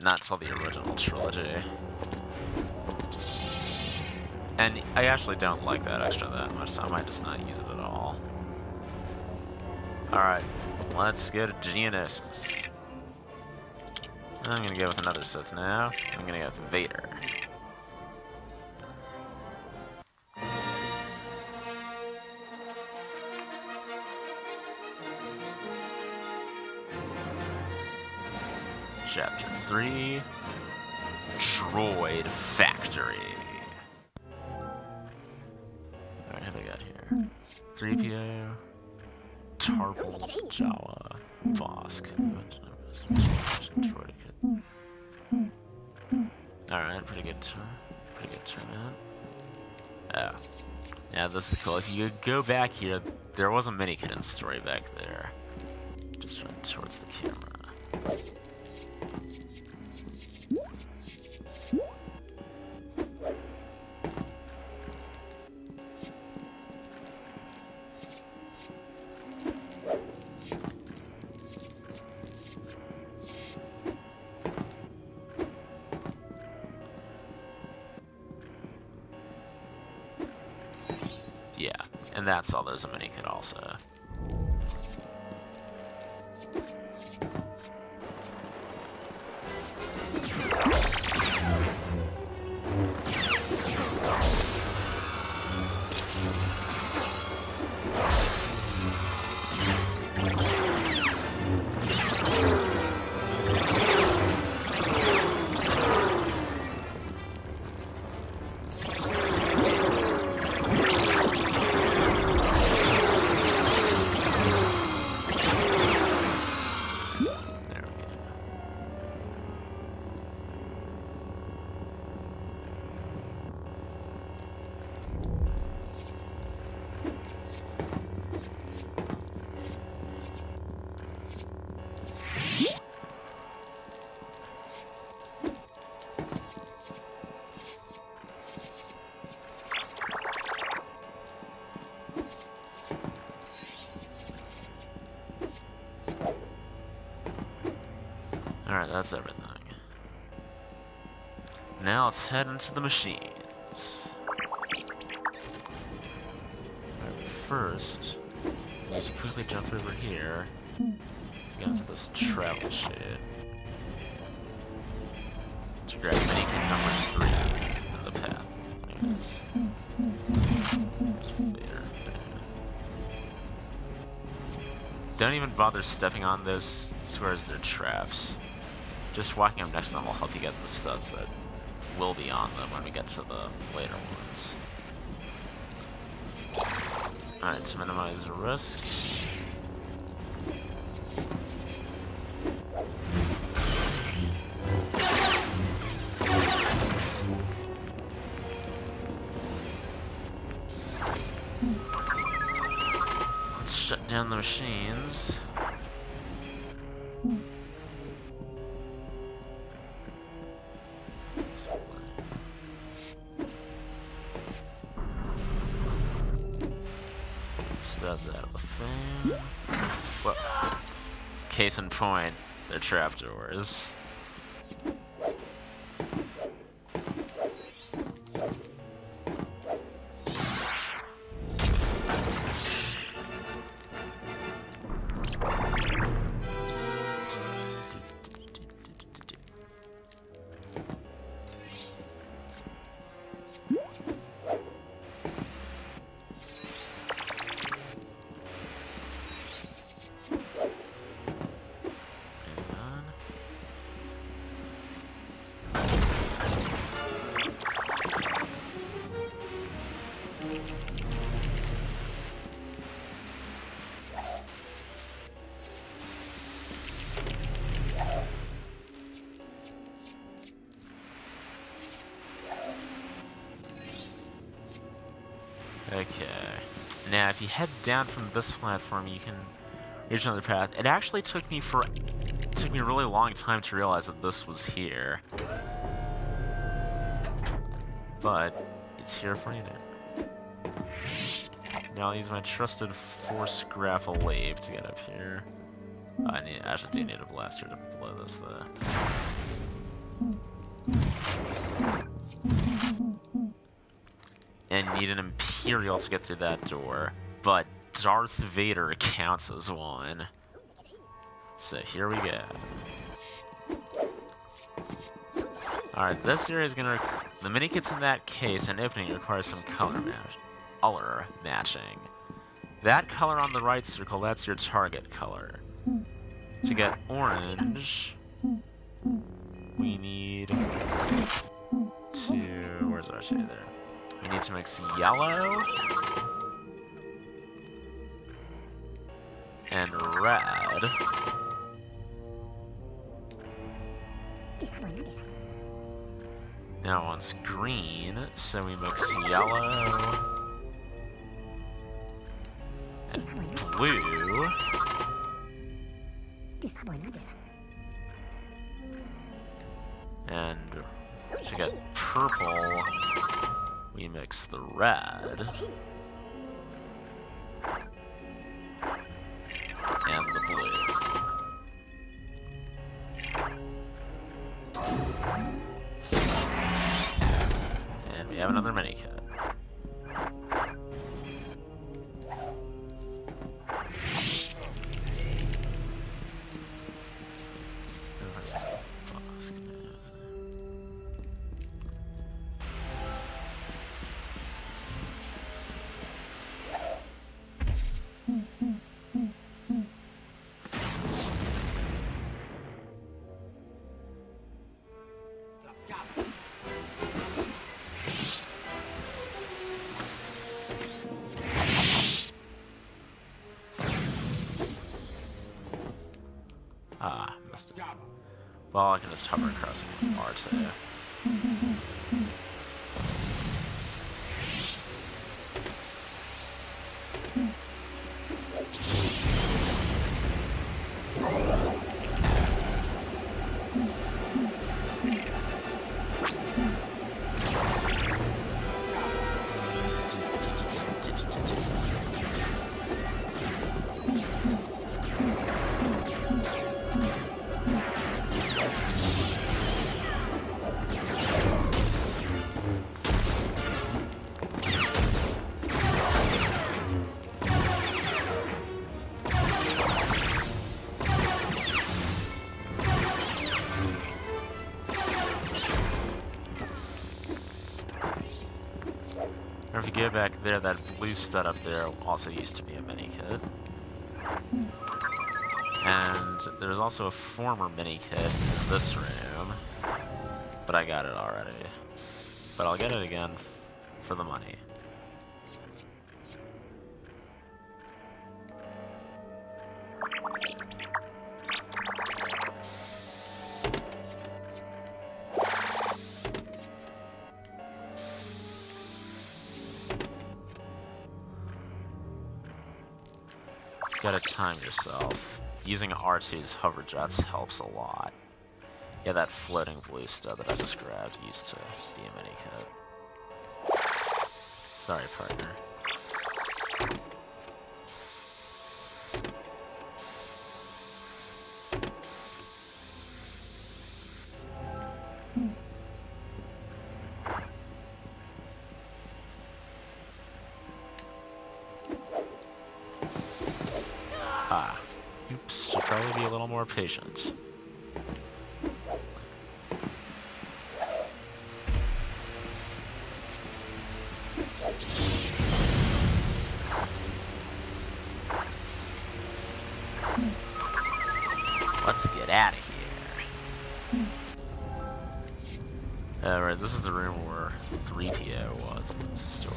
Not till the original trilogy. And I actually don't like that extra that much, so I might just not use it at all. Alright, let's go to Geonosis. I'm gonna go with another Sith now. I'm gonna go with Vader. 3 Droid Factory. Alright, what do we got here? 3PO, Tarpals, Jawa, Vosk. Alright, pretty good turn. Pretty good turn Oh. Yeah, this is cool. If you go back here, there was a mini kitten story back there. Just run towards the camera. That's all there's a mini kit also. Alright, that's everything. Now let's head into the machines. Alright, first, let's quickly jump over here. Get into this travel shit. To grab mini number three in the path. Anyways. Don't even bother stepping on those squares, they're traps. Just walking up next to them will help you get the studs that will be on them when we get to the later ones. Alright, to minimize the risk. Stab that the thing. Well, case in point, they're trapdoors. Now, if you head down from this platform, you can reach another path. It actually took me for took me a really long time to realize that this was here. But it's here for you now. Now I'll use my trusted force grapple wave to get up here. I need, I actually do need a blaster to blow this though. And need an imperial to get through that door. But Darth Vader counts as one. So here we go. Alright, this area is gonna... The mini kits in that case and opening requires some color match, color matching. That color on the right circle, that's your target color. To get orange, we need to... Where's our shade there? We need to mix yellow and red. Now one's green, so we mix yellow and blue. And to get purple, we mix the red. Ah, missed it. Well, I can just hover across it from R2. Go back there, that blue stud up there also used to be a mini kit. And there's also a former mini kit in this room, but I got it already. But I'll get it again for the money. Gotta time yourself. Using R2's hover jets helps a lot. Yeah, that floating blue stud that I just grabbed used to be a mini kit. Sorry, partner. Probably be a little more patient. Let's get out of here. Alright, this is the room where 3PO was in the story.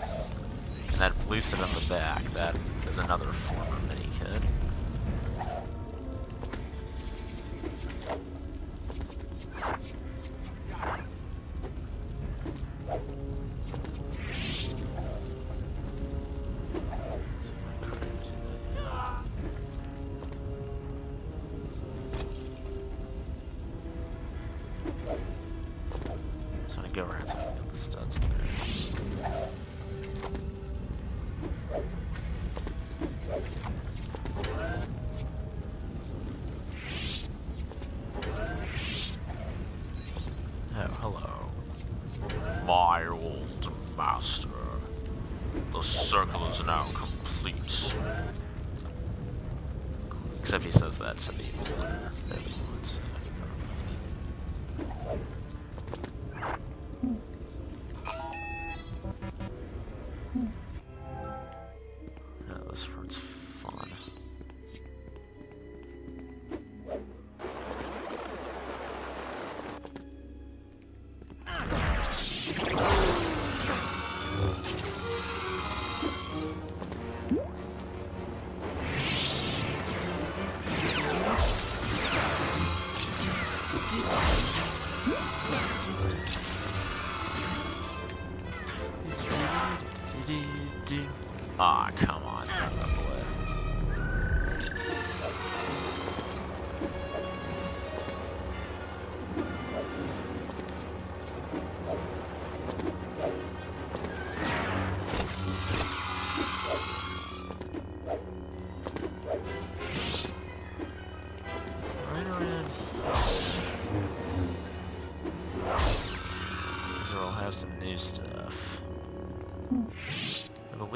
And that blue set on the back, that is another former mini kit.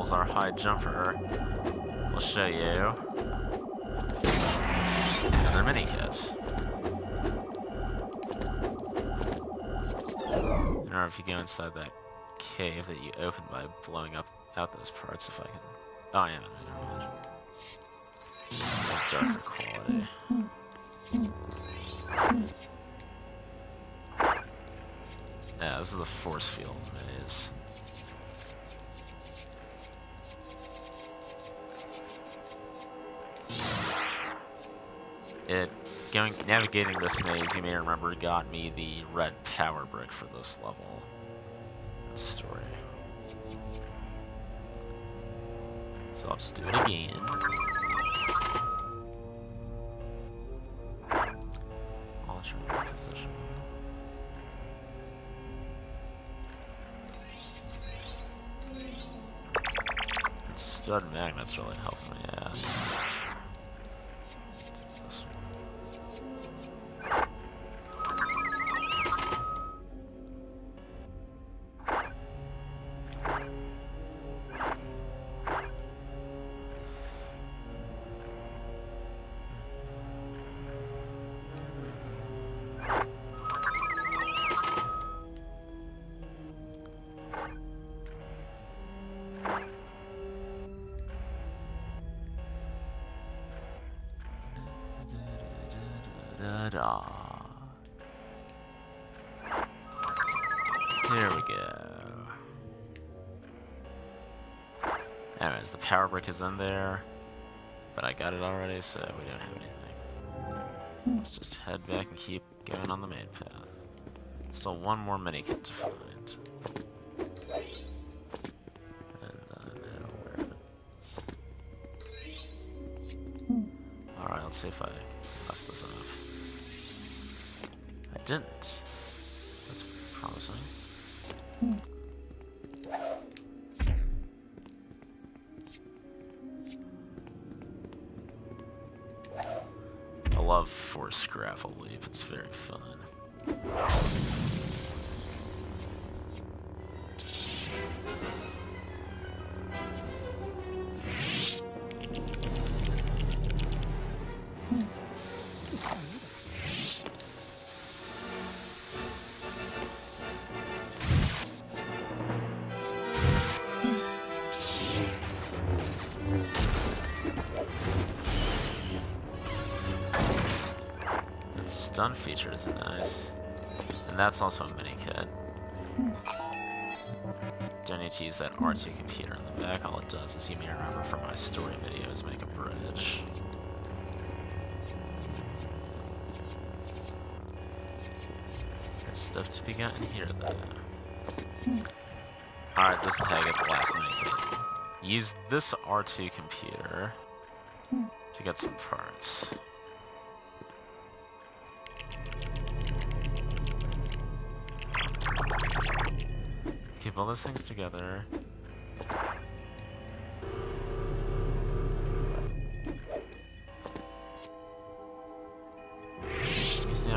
Our high jumper, We'll show you another mini kit. Or if you go inside that cave that you opened by blowing up out those parts, if I can. Oh mind. Darker quality. Yeah, this is the force field maze. It going navigating this maze, you may remember, got me the red power brick for this level. Story. So I'll just do it again. Alternate position. Stud magnets really help me, yeah. Power brick is in there, but I got it already, so we don't have anything. Let's just head back and keep going on the main path. Still one more mini kit to find. Uh. Alright, let's see if I messed this up. I didn't. That's promising. Force Grapple Leap. It's very fun. Stun feature is nice. And that's also a mini kit. Don't need to use that R2 computer in the back. All it does is you may remember from my story videos make a bridge. There's stuff to be gotten here, though. Alright, this is how you get the last naked. Use this R2 computer to get some parts. Those things together. Use the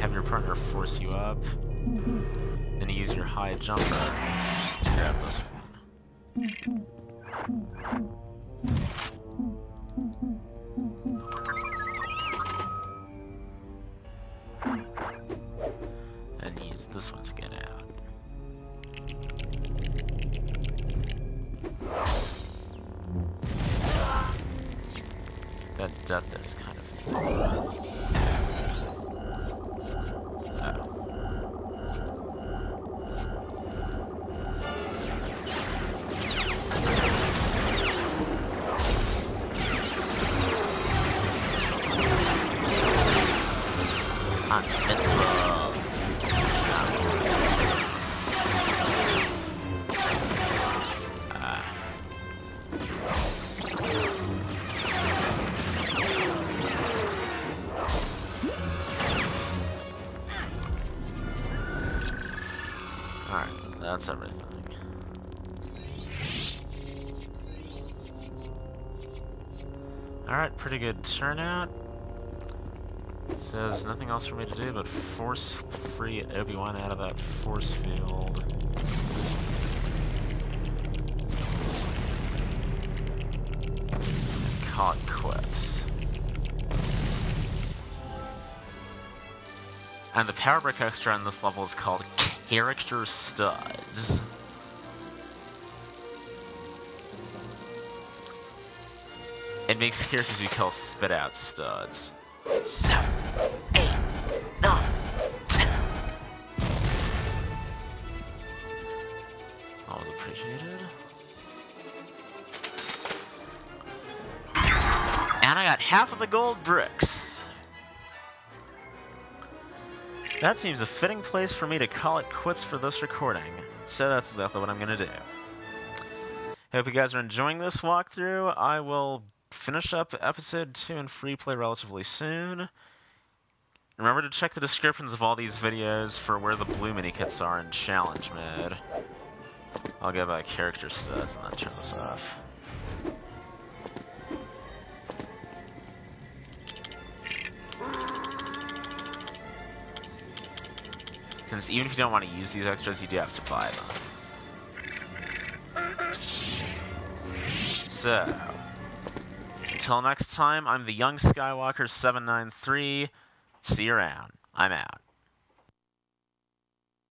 have your partner force you up. Then you use your high jumper to grab this one. Alright, that's everything. Alright, pretty good turnout. Says nothing else for me to do but force free Obi-Wan out of that force field. Quits. And the power brick extra in this level is called Character Studs. It makes characters you kill spit out studs. Seven, eight, nine, ten. Oh, Always appreciated. And I got half of the gold bricks. That seems a fitting place for me to call it quits for this recording. So that's exactly what I'm going to do. Hope you guys are enjoying this walkthrough. I will finish up episode 2 in free play relatively soon. Remember to check the descriptions of all these videos for where the blue mini kits are in challenge mode. I'll go by character studs and then turn this off. Since even if you don't want to use these extras, you do have to buy them. So, until next time, I'm the Young Skywalker 793. See you around. I'm out.